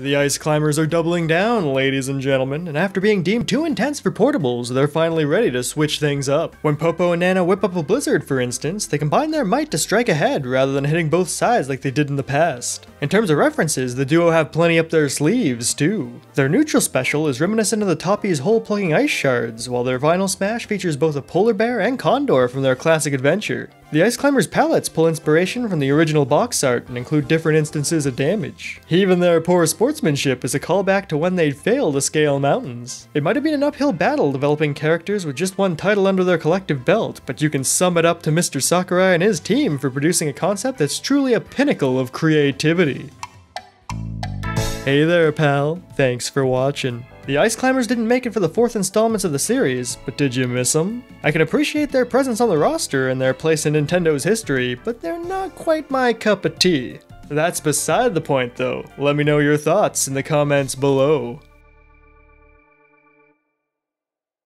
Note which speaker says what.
Speaker 1: The Ice Climbers are doubling down, ladies and gentlemen, and after being deemed too intense for portables, they're finally ready to switch things up. When Popo and Nana whip up a blizzard, for instance, they combine their might to strike ahead rather than hitting both sides like they did in the past. In terms of references, the duo have plenty up their sleeves, too. Their neutral special is reminiscent of the Topi's hole plugging ice shards, while their final smash features both a polar bear and condor from their classic adventure. The Ice Climbers palettes pull inspiration from the original box art and include different instances of damage. Even their poor sportsmanship is a callback to when they'd failed to scale mountains. It might have been an uphill battle developing characters with just one title under their collective belt, but you can sum it up to Mr. Sakurai and his team for producing a concept that's truly a pinnacle of creativity. Hey there, pal. Thanks for watching. The Ice Climbers didn't make it for the fourth installments of the series, but did you miss them? I can appreciate their presence on the roster and their place in Nintendo's history, but they're not quite my cup of tea. That's beside the point though. Let me know your thoughts in the comments below.